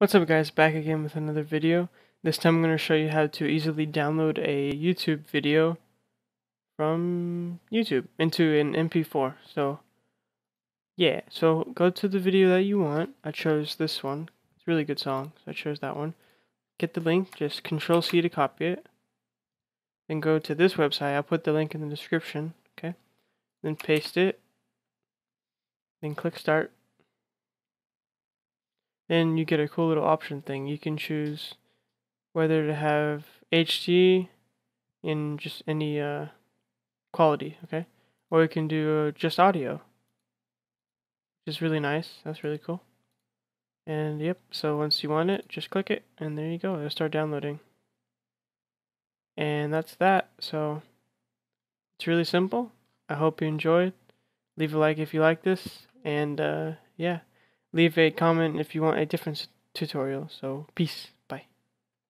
What's up guys, back again with another video. This time I'm going to show you how to easily download a YouTube video from YouTube into an MP4. So yeah, so go to the video that you want. I chose this one. It's a really good song, so I chose that one. Get the link, just control C to copy it. Then go to this website, I'll put the link in the description, okay? Then paste it. Then click start then you get a cool little option thing. You can choose whether to have HD in just any uh, quality, okay? Or you can do uh, just audio, which is really nice. That's really cool. And yep, so once you want it, just click it, and there you go. It'll start downloading. And that's that. So it's really simple. I hope you enjoyed. Leave a like if you like this, and uh, yeah leave a comment if you want a different tutorial. So peace.